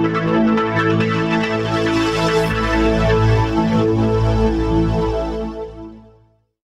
thank you